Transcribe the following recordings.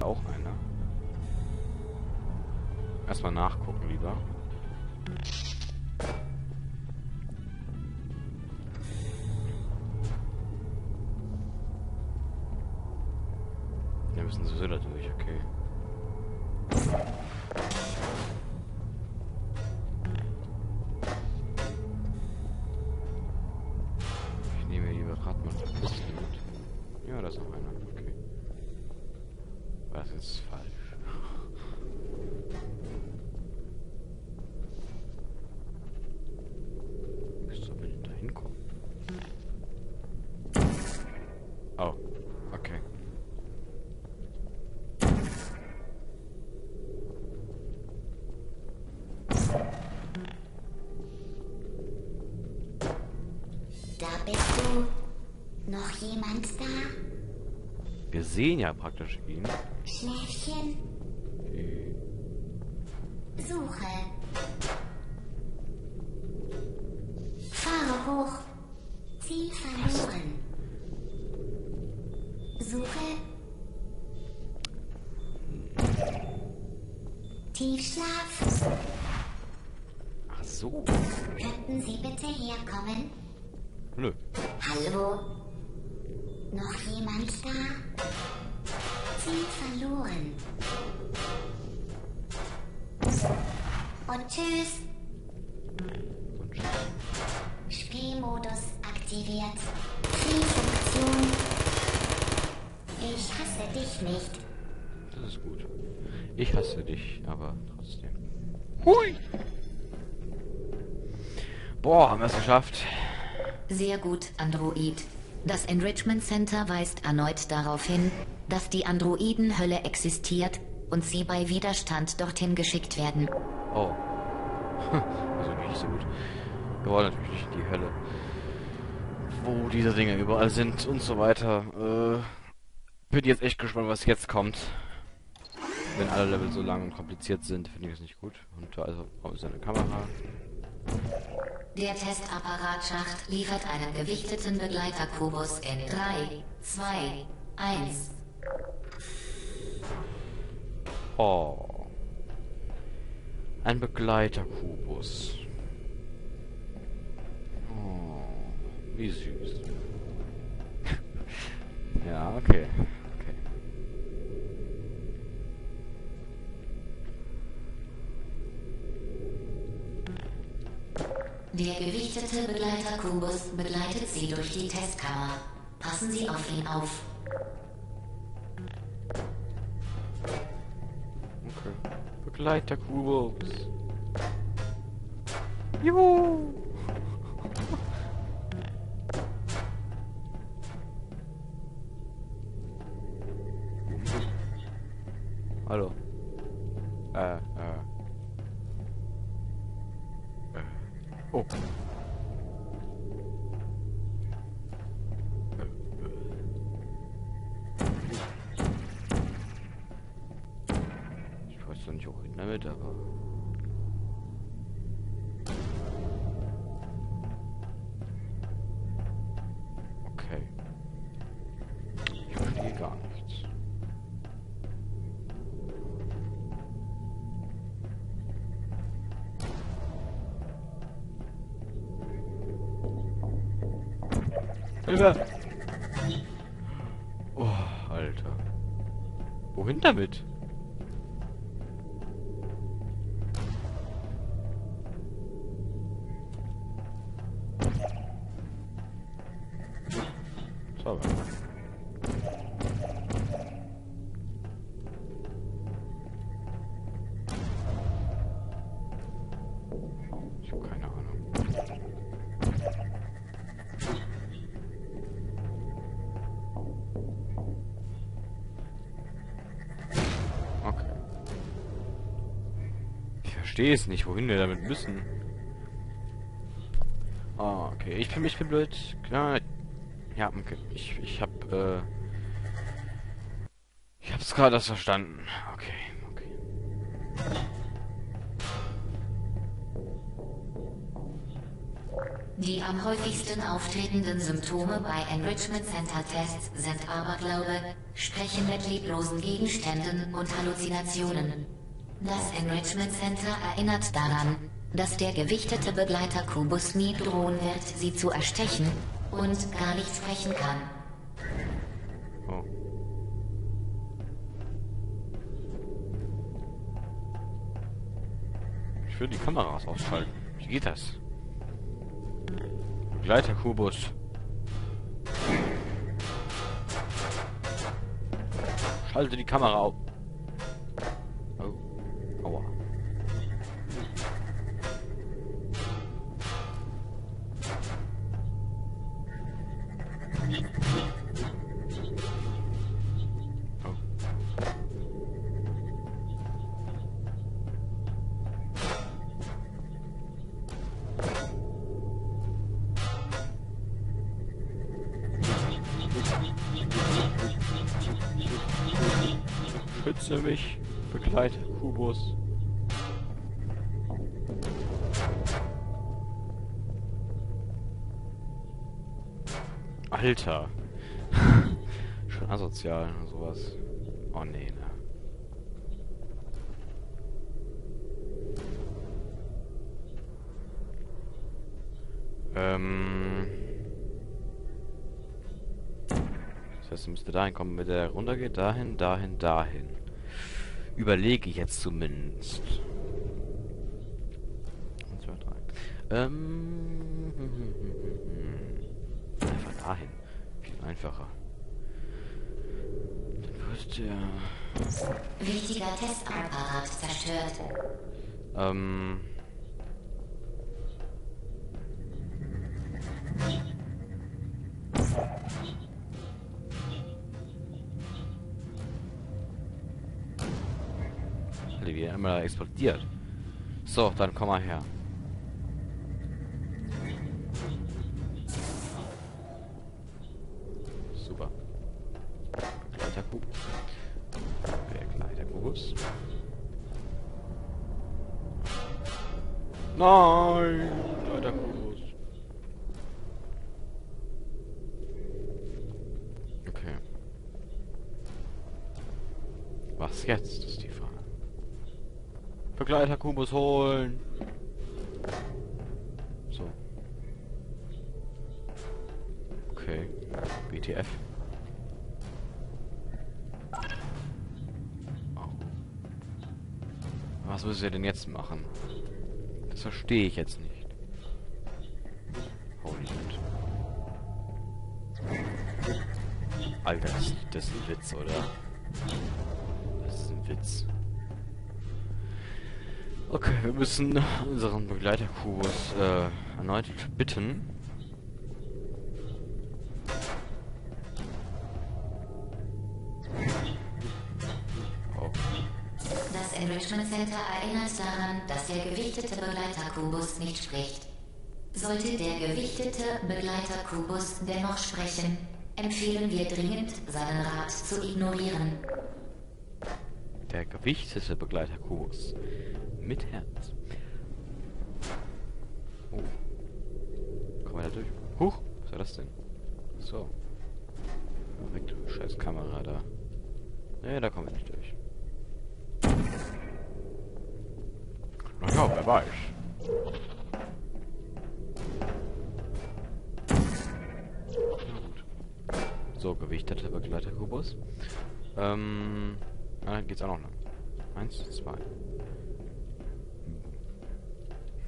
ist auch einer. Erstmal nachgucken lieber. Wir müssen sowieso da jemand da? Wir sehen ja praktisch ihn. Schläfchen? Suche. Fahre hoch. Ziel verloren. Suche. Tiefschlaf. Ach so. Könnten Sie bitte herkommen? Nö. Hallo? Noch jemand da? Ziel verloren. Und tschüss. Und tschüss. Spielmodus aktiviert. Zielfunktion. Ich hasse dich nicht. Das ist gut. Ich hasse dich, aber trotzdem. Hui! Boah, haben wir es geschafft. Sehr gut, Android. Das Enrichment Center weist erneut darauf hin, dass die Androidenhölle existiert und sie bei Widerstand dorthin geschickt werden. Oh. Also nicht so gut. Wir wollen natürlich nicht in die Hölle. Wo diese Dinge überall sind und so weiter. Äh, bin jetzt echt gespannt, was jetzt kommt. Wenn alle Level so lang und kompliziert sind, finde ich es nicht gut. Und da also, oh, ist eine Kamera. Der Testapparatschacht liefert einen gewichteten Begleiterkubus in 3, 2, 1. Oh. Ein Begleiterkubus. Oh, wie süß. ja, okay. Der gewichtete Begleiterkubus begleitet Sie durch die Testkammer. Passen Sie auf ihn auf. Okay. Begleiterkubus. Juhu! Doch nicht wohin damit, aber. Okay. Ich verstehe gar nichts. Hilfe! Oh, Alter. Wohin damit? Keine Ahnung. Okay. Ich verstehe es nicht, wohin wir damit müssen. Ah, okay. Ich bin, ich bin blöd. Klar. Ja, okay. Ich, ich hab, äh... Ich hab's gerade erst verstanden. Okay, Die am häufigsten auftretenden Symptome bei Enrichment Center Tests sind Aberglaube, Sprechen mit leblosen Gegenständen und Halluzinationen. Das Enrichment Center erinnert daran, dass der gewichtete Begleiter Kubus nie drohen wird, sie zu erstechen und gar nicht sprechen kann. Oh. Ich will die Kameras ausschalten. Wie geht das? Begleiter-Kubus. Schalte die Kamera auf. Mich, begleite Kubus. Alter. Schon asozial und sowas. Oh nee, ne. Ähm. Das heißt, müsste dahin kommen, wenn der runtergeht. Dahin, dahin, dahin. Überlege ich jetzt zumindest. Eins, zwei, drei. Ähm. Einfach dahin. Viel einfacher. Dann wird der. Wichtiger Testapparat zerstört. Ähm. Immer explodiert. So, dann komm mal her. Super. Begleiterkubus. Begleiterkubus. Nein! Begleiterkubus. Okay. Was jetzt, ist Frage. Begleiterkubus holen! So. Okay. BTF. Oh. Was müssen wir denn jetzt machen? Das verstehe ich jetzt nicht. Holy shit. Alter, das ist ein Witz, oder? Das ist ein Witz. Okay, wir müssen unseren Begleiterkubus äh, erneut bitten. Oh. Das Enrichment Center erinnert daran, dass der gewichtete Begleiter-Kubus nicht spricht. Sollte der gewichtete Begleiter-Kubus dennoch sprechen, empfehlen wir dringend, seinen Rat zu ignorieren. Der gewichtete Begleiterkubus. Mit Herz. Oh. Kommen wir da durch? Huch! Was war das denn? So. Perfekt. Scheiß Kamera da. Nee, da kommen wir nicht durch. Na ja, wer weiß. So, gewichteter Begleiterkubus. Ähm, ah, geht's auch noch lang. Eins, zwei.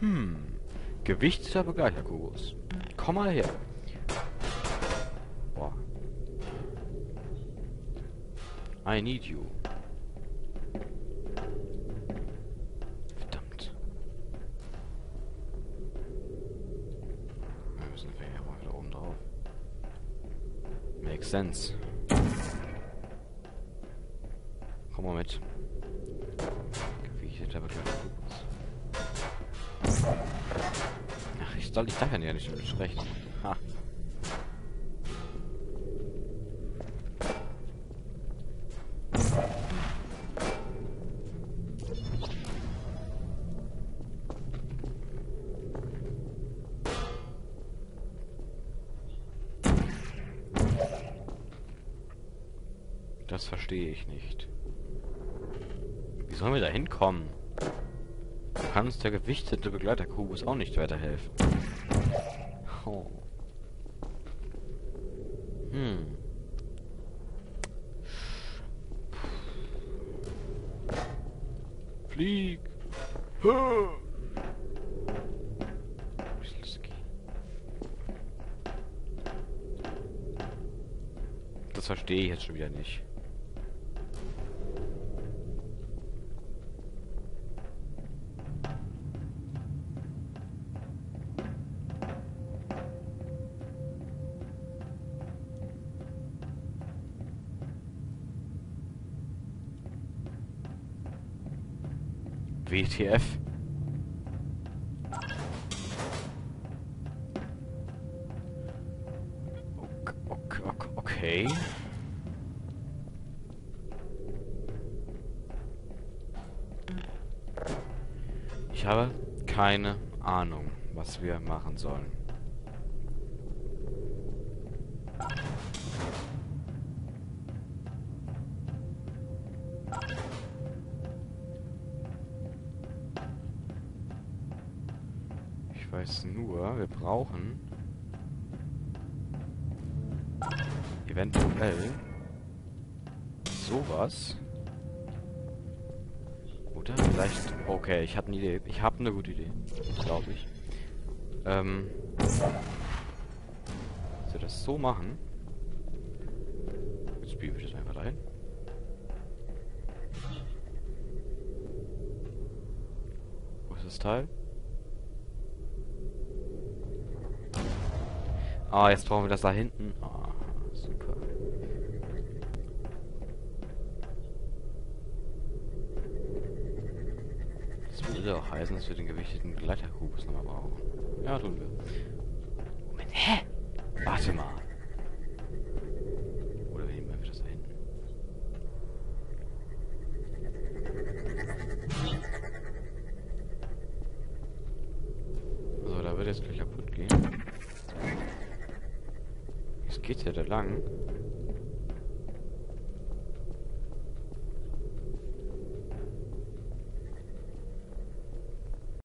Hm. Gewichteter Begleiterkubus. Komm mal her. Boah. I need you. Verdammt. Wir müssen hier mal wieder oben drauf. Makes sense. Komm mal mit. Gewichteter Begleiterkubus. Ach, ich soll ich daran ja nicht sprechen? Ha. Das verstehe ich nicht. Wie sollen wir da hinkommen? kann uns der gewichtete Begleiterkubus auch nicht weiterhelfen. Oh. Hm. Flieg! Das verstehe ich jetzt schon wieder nicht. WTF? Ok- ok- Okay. Ich habe keine Ahnung, was wir machen sollen. Eventuell sowas. Oder vielleicht... Okay, ich habe eine Idee. Ich habe eine gute Idee. Glaube ich. Ähm... Wir das so machen. Jetzt biege ich das einfach dahin. Wo ist das Teil? Ah, jetzt brauchen wir das da hinten. Ah, super. Das würde auch heißen, dass wir den gewichteten Gleiterkubus nochmal brauchen. Ja, tun wir. Moment, hä? Warte mal. Oder wir nehmen einfach das da hinten. So, da wird jetzt gleich kaputt gehen. Jetzt geht ja da lang.